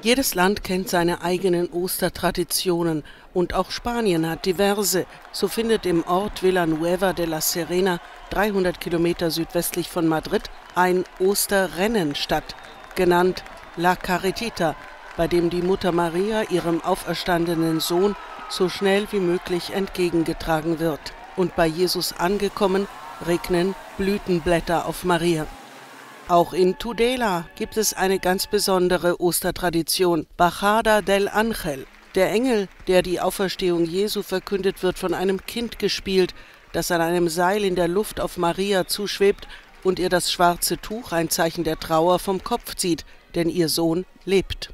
Jedes Land kennt seine eigenen Ostertraditionen und auch Spanien hat diverse. So findet im Ort Villanueva de la Serena, 300 Kilometer südwestlich von Madrid, ein Osterrennen statt, genannt La Caritita, bei dem die Mutter Maria ihrem auferstandenen Sohn so schnell wie möglich entgegengetragen wird. Und bei Jesus angekommen, regnen Blütenblätter auf Maria. Auch in Tudela gibt es eine ganz besondere Ostertradition, Bajada del Ángel. Der Engel, der die Auferstehung Jesu verkündet, wird von einem Kind gespielt, das an einem Seil in der Luft auf Maria zuschwebt und ihr das schwarze Tuch, ein Zeichen der Trauer, vom Kopf zieht, denn ihr Sohn lebt.